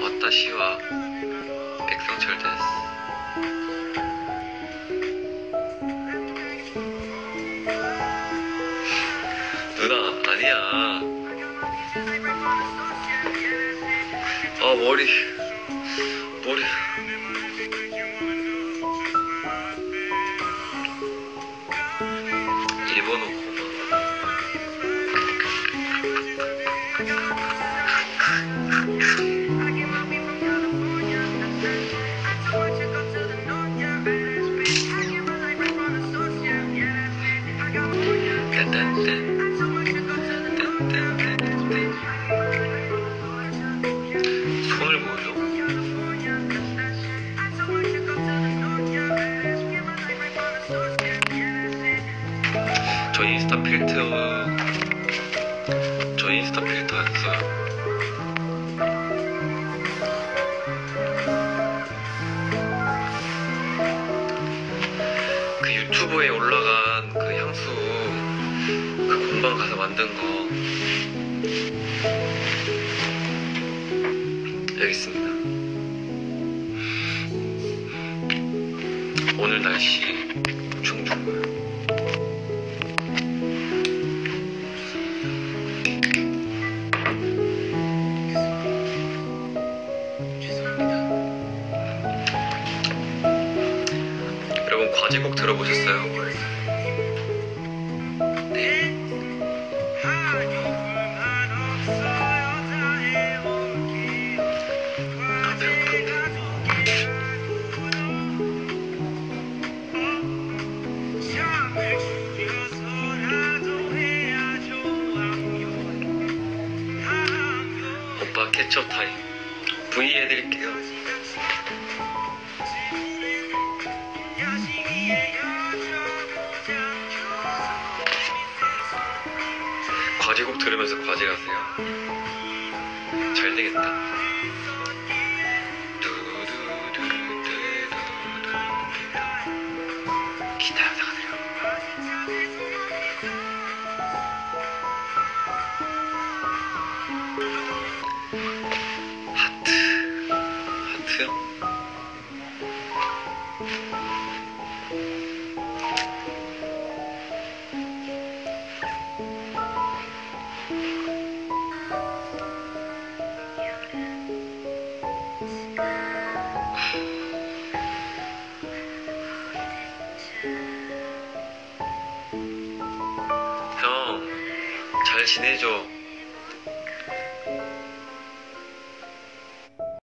와타시와 백성철 데스. 누나 아니야. 아 머리 머리. 손을 보여줘. 저 인스타 필터 저 인스타 필터 안 써요. 그 유튜브에 올라간 그 향수 그 공방 가서 만든 거 여기 있습니다. 오늘 날씨 엄청 좋아요. 여러분 과제곡 들어보셨어요? 캐첩 타임 V 해드릴게요. 과제곡 들으면서 과제 가세요. 잘 되겠다. 하트요? 형, 잘 지내죠?